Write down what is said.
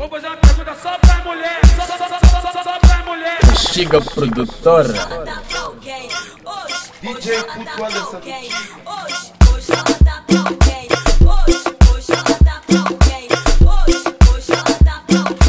Vou fazer uma pergunta só pra mulher, só, só, só, só, só, só, só pra mulher. Chega produtora. Tá DJ Puto tá Anderson. Hoje, hoje ela tá pra alguém. Hoje, hoje ela tá pra alguém. Hoje, hoje ela tá pra alguém.